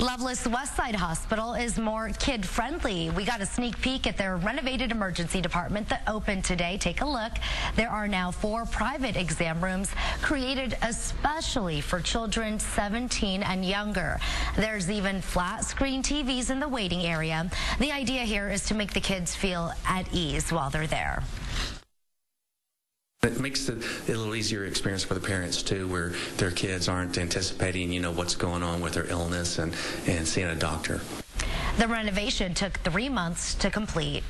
Lovelace Westside Hospital is more kid friendly. We got a sneak peek at their renovated emergency department that opened today. Take a look. There are now four private exam rooms created especially for children 17 and younger. There's even flat screen TVs in the waiting area. The idea here is to make the kids feel at ease while they're there. It makes it a little easier experience for the parents too, where their kids aren't anticipating, you know, what's going on with their illness and, and seeing a doctor. The renovation took three months to complete.